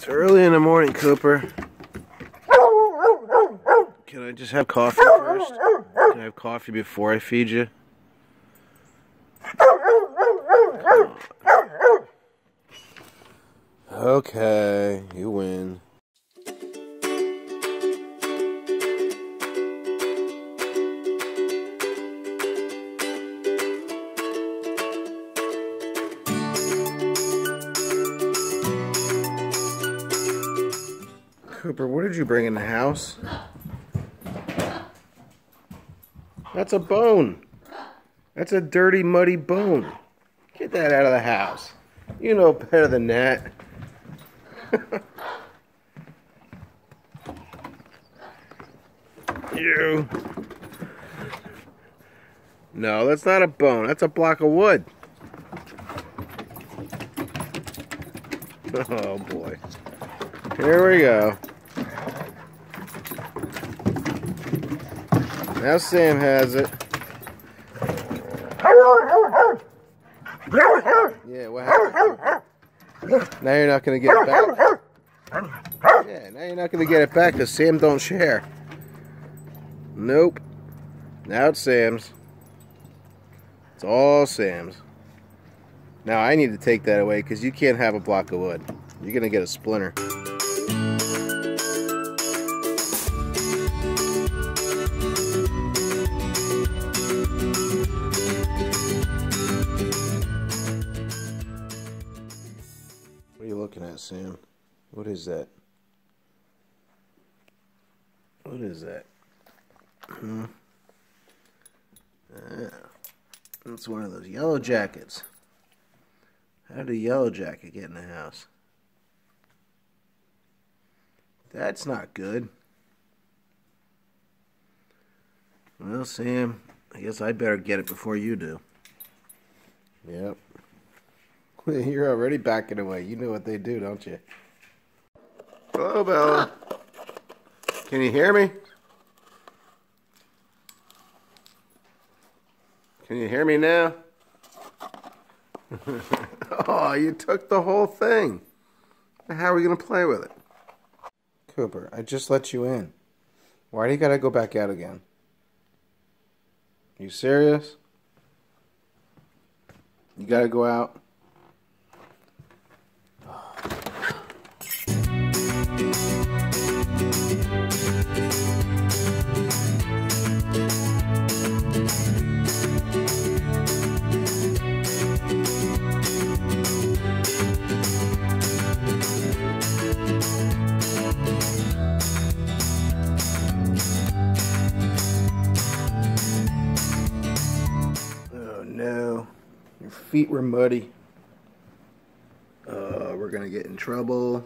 It's early in the morning, Cooper. Can I just have coffee first? Can I have coffee before I feed you? Okay, you win. Cooper, what did you bring in the house? That's a bone. That's a dirty, muddy bone. Get that out of the house. You know better than that. you. No, that's not a bone. That's a block of wood. Oh boy. Here we go. Now Sam has it. Yeah, what happened? Now you're not going to get it back. Yeah, now you're not going to get it back because Sam don't share. Nope. Now it's Sam's. It's all Sam's. Now I need to take that away because you can't have a block of wood. You're going to get a splinter. What are you looking at, Sam? What is that? What is that? Hmm. Ah, it's one of those yellow jackets. How did a yellow jacket get in the house? That's not good. Well, Sam, I guess I better get it before you do. Yep. You're already backing away. You know what they do, don't you? Hello, Bella. Can you hear me? Can you hear me now? oh, you took the whole thing. How are we going to play with it? Cooper, I just let you in. Why do you got to go back out again? You serious? You got to go out? No, your feet were muddy. Uh, we're gonna get in trouble.